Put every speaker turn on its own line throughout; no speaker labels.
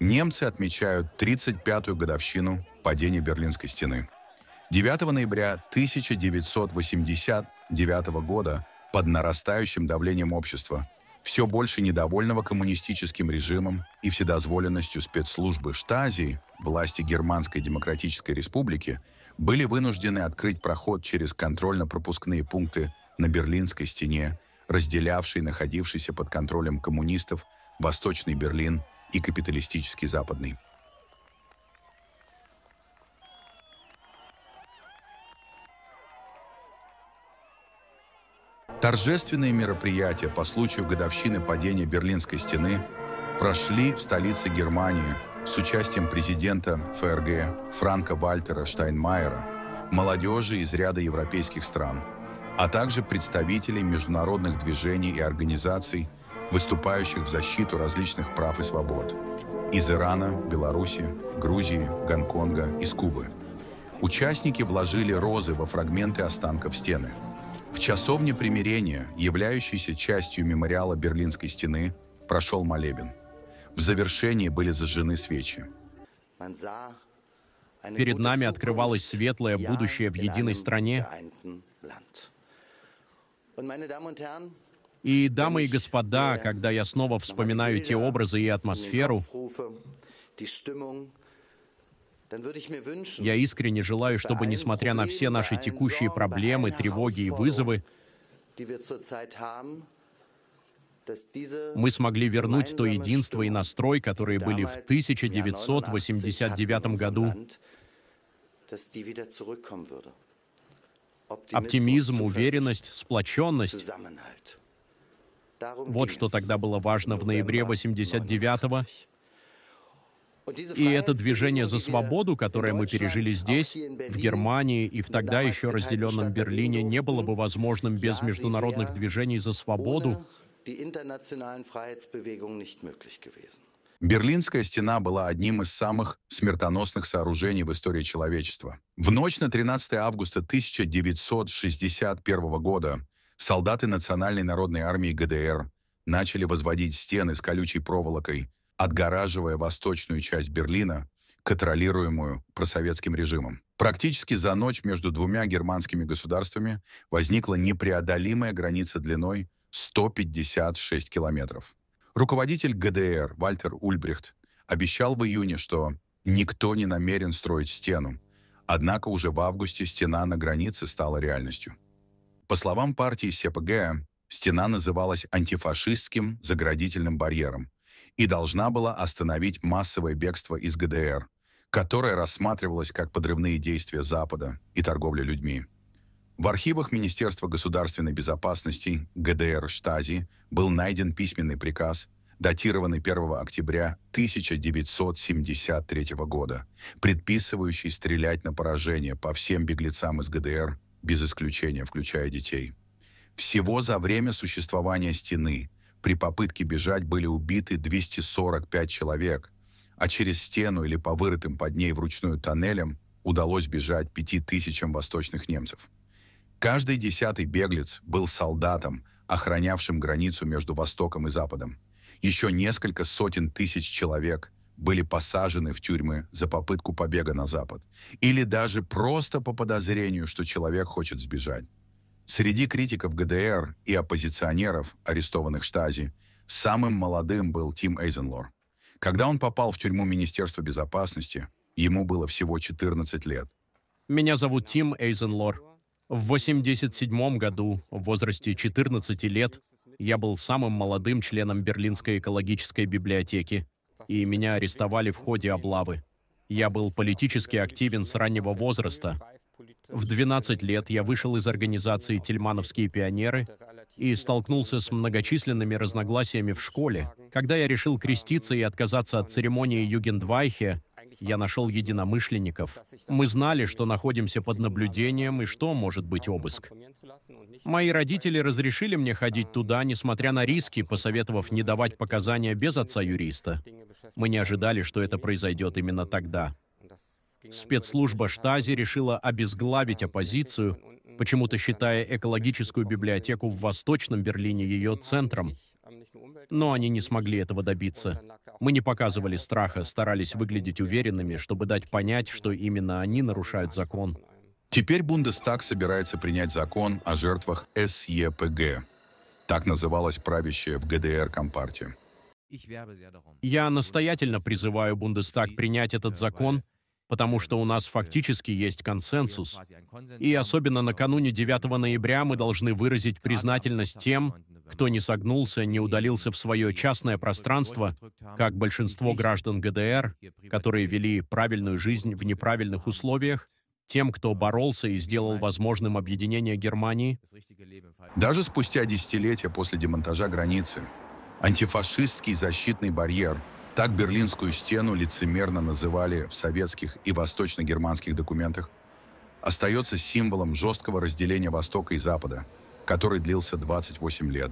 Немцы отмечают 35-ю годовщину падения Берлинской стены. 9 ноября 1989 года под нарастающим давлением общества, все больше недовольного коммунистическим режимом и вседозволенностью спецслужбы Штази, власти Германской Демократической Республики, были вынуждены открыть проход через контрольно-пропускные пункты на Берлинской стене, разделявшей находившийся под контролем коммунистов Восточный Берлин и капиталистический Западный. Торжественные мероприятия по случаю годовщины падения Берлинской стены прошли в столице Германии с участием президента ФРГ Франка Вальтера Штайнмайера, молодежи из ряда европейских стран, а также представителей международных движений и организаций, выступающих в защиту различных прав и свобод из Ирана, Беларуси, Грузии, Гонконга, из Кубы. Участники вложили розы во фрагменты останков стены – в часовне примирения, являющейся частью мемориала Берлинской стены, прошел молебен. В завершении были зажжены свечи.
Перед нами открывалось светлое будущее в единой стране. И, дамы и господа, когда я снова вспоминаю те образы и атмосферу, я искренне желаю, чтобы, несмотря на все наши текущие проблемы, тревоги и вызовы, мы смогли вернуть то единство и настрой, которые были в 1989 году. Оптимизм, уверенность, сплоченность. Вот что тогда было важно в ноябре 89-го. И это движение за свободу, которое мы пережили здесь, в Германии и в тогда еще разделенном Берлине, не было бы возможным без международных движений за свободу.
Берлинская стена была одним из самых смертоносных сооружений в истории человечества. В ночь на 13 августа 1961 года солдаты Национальной народной армии ГДР начали возводить стены с колючей проволокой отгораживая восточную часть Берлина, контролируемую просоветским режимом. Практически за ночь между двумя германскими государствами возникла непреодолимая граница длиной 156 километров. Руководитель ГДР Вальтер Ульбрихт обещал в июне, что никто не намерен строить стену, однако уже в августе стена на границе стала реальностью. По словам партии СПГ, стена называлась антифашистским заградительным барьером, и должна была остановить массовое бегство из ГДР, которое рассматривалось как подрывные действия Запада и торговля людьми. В архивах Министерства государственной безопасности ГДР Штази был найден письменный приказ, датированный 1 октября 1973 года, предписывающий стрелять на поражение по всем беглецам из ГДР, без исключения, включая детей. Всего за время существования стены при попытке бежать были убиты 245 человек, а через стену или по вырытым под ней вручную тоннелям удалось бежать пяти тысячам восточных немцев. Каждый десятый беглец был солдатом, охранявшим границу между Востоком и Западом. Еще несколько сотен тысяч человек были посажены в тюрьмы за попытку побега на Запад или даже просто по подозрению, что человек хочет сбежать. Среди критиков ГДР и оппозиционеров, арестованных Штази, самым молодым был Тим Эйзенлор. Когда он попал в тюрьму Министерства безопасности, ему было всего 14 лет.
Меня зовут Тим Эйзенлор. В 87 году, в возрасте 14 лет, я был самым молодым членом Берлинской экологической библиотеки, и меня арестовали в ходе облавы. Я был политически активен с раннего возраста, в 12 лет я вышел из организации «Тельмановские пионеры» и столкнулся с многочисленными разногласиями в школе. Когда я решил креститься и отказаться от церемонии Югендвайхе, я нашел единомышленников. Мы знали, что находимся под наблюдением и что может быть обыск. Мои родители разрешили мне ходить туда, несмотря на риски, посоветовав не давать показания без отца-юриста. Мы не ожидали, что это произойдет именно тогда. Спецслужба Штази решила обезглавить оппозицию, почему-то считая экологическую библиотеку в Восточном Берлине ее центром. Но они не смогли этого добиться. Мы не показывали страха, старались выглядеть уверенными, чтобы дать понять, что именно они нарушают закон.
Теперь Бундестаг собирается принять закон о жертвах СЕПГ. Так называлась правящая в ГДР Компартия.
Я настоятельно призываю Бундестаг принять этот закон, потому что у нас фактически есть консенсус. И особенно накануне 9 ноября мы должны выразить признательность тем, кто не согнулся, не удалился в свое частное пространство, как большинство граждан ГДР, которые вели правильную жизнь в неправильных условиях, тем, кто боролся и сделал возможным объединение Германии.
Даже спустя десятилетия после демонтажа границы, антифашистский защитный барьер — так Берлинскую стену лицемерно называли в советских и восточно-германских документах, остается символом жесткого разделения Востока и Запада, который длился 28 лет.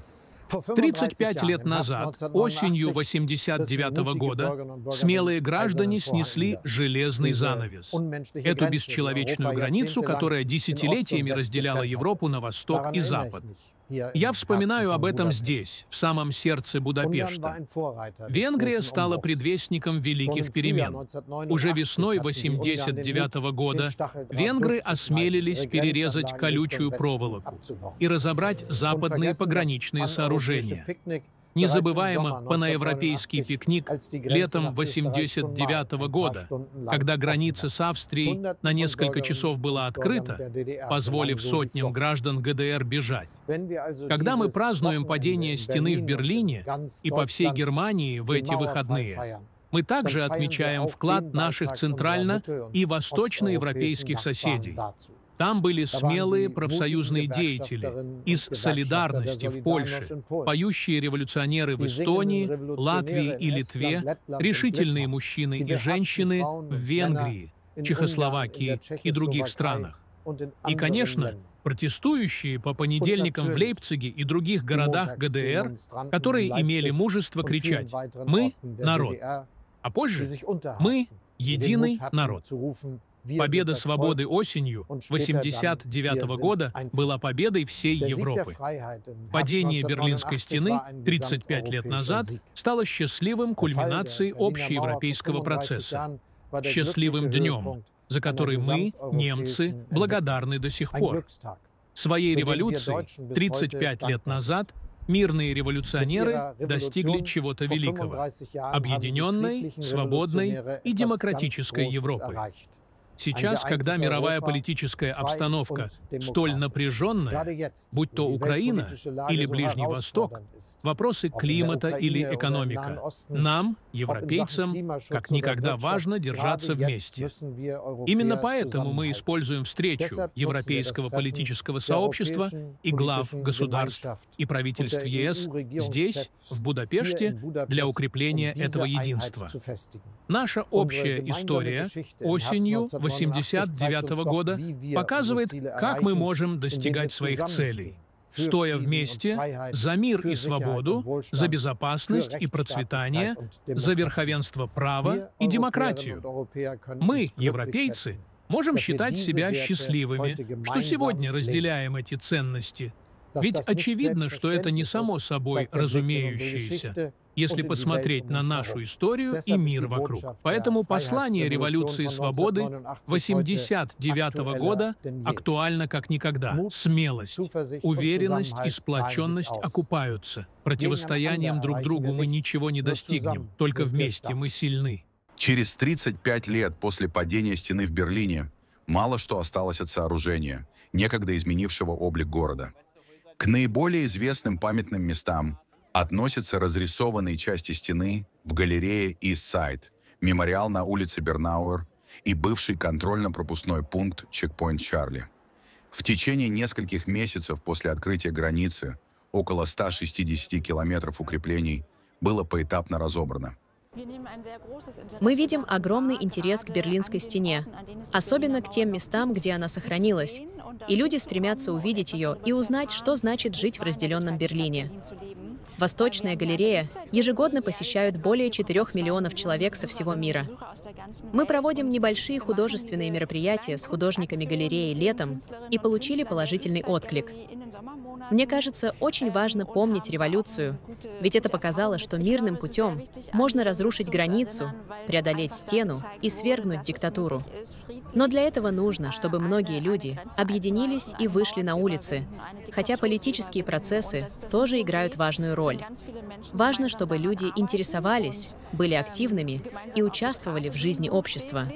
35 лет назад, осенью 89 года, смелые граждане снесли железный занавес. Эту бесчеловечную границу, которая десятилетиями разделяла Европу на восток и запад. Я вспоминаю об этом здесь, в самом сердце Будапешта. Венгрия стала предвестником великих перемен. Уже весной 89 года венгры осмелились перерезать колючую проволоку и разобрать западные пограничные сооружения. Незабываемо паноевропейский пикник летом 89 -го года, когда граница с Австрией на несколько часов была открыта, позволив сотням граждан ГДР бежать. Когда мы празднуем падение стены в Берлине и по всей Германии в эти выходные, мы также отмечаем вклад наших центрально- и восточноевропейских соседей. Там были смелые профсоюзные деятели из «Солидарности» в Польше, поющие революционеры в Эстонии, Латвии и Литве, решительные мужчины и женщины в Венгрии, Чехословакии и других странах. И, конечно, протестующие по понедельникам в Лейпциге и других городах ГДР, которые имели мужество кричать «Мы — народ», а позже «Мы — единый народ». Победа свободы осенью 89 года была победой всей Европы. Падение Берлинской стены 35 лет назад стало счастливым кульминацией общеевропейского процесса, счастливым днем, за который мы, немцы, благодарны до сих пор. Своей революцией 35 лет назад мирные революционеры достигли чего-то великого — объединенной, свободной и демократической Европы. Сейчас, когда мировая политическая обстановка столь напряженная, будь то Украина или Ближний Восток, вопросы климата или экономика, нам, европейцам, как никогда важно держаться вместе. Именно поэтому мы используем встречу Европейского политического сообщества и глав государств и правительств ЕС здесь, в Будапеште, для укрепления этого единства. Наша общая история осенью 1989 года показывает, как мы можем достигать своих целей стоя вместе за мир и свободу, за безопасность и процветание, за верховенство права и демократию. Мы, европейцы, можем считать себя счастливыми, что сегодня разделяем эти ценности. Ведь очевидно, что это не само собой разумеющееся если посмотреть на нашу историю и мир вокруг. Поэтому послание революции свободы 89 -го года актуально как никогда. Смелость, уверенность и сплоченность окупаются. Противостоянием друг другу мы ничего не достигнем, только вместе мы сильны.
Через 35 лет после падения стены в Берлине мало что осталось от сооружения, некогда изменившего облик города. К наиболее известным памятным местам относятся разрисованные части стены в галерее East мемориал на улице Бернауэр и бывший контрольно-пропускной пункт Чекпоинт Чарли. В течение нескольких месяцев после открытия границы около 160 километров укреплений было поэтапно разобрано.
Мы видим огромный интерес к Берлинской стене, особенно к тем местам, где она сохранилась. И люди стремятся увидеть ее и узнать, что значит жить в разделенном Берлине. Восточная галерея ежегодно посещают более 4 миллионов человек со всего мира. Мы проводим небольшие художественные мероприятия с художниками галереи летом и получили положительный отклик. Мне кажется, очень важно помнить революцию, ведь это показало, что мирным путем можно разрушить границу, преодолеть стену и свергнуть диктатуру. Но для этого нужно, чтобы многие люди объединились и вышли на улицы, хотя политические процессы тоже играют важную роль. Важно, чтобы люди интересовались, были активными и участвовали в жизни общества.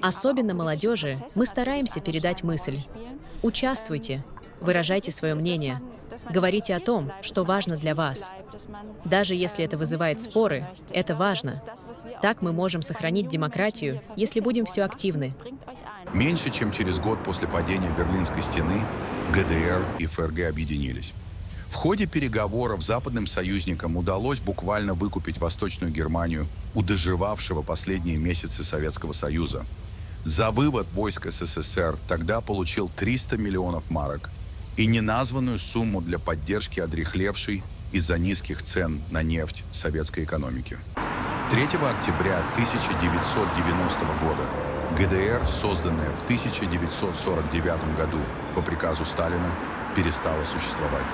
Особенно молодежи мы стараемся передать мысль. Участвуйте, выражайте свое мнение, говорите о том, что важно для вас. Даже если это вызывает споры, это важно. Так мы можем сохранить демократию, если будем все активны.
Меньше чем через год после падения Берлинской стены ГДР и ФРГ объединились. В ходе переговоров западным союзникам удалось буквально выкупить Восточную Германию у доживавшего последние месяцы Советского Союза. За вывод войск СССР тогда получил 300 миллионов марок и неназванную сумму для поддержки одрехлевшей из-за низких цен на нефть советской экономики. 3 октября 1990 года ГДР, созданная в 1949 году по приказу Сталина, перестала существовать.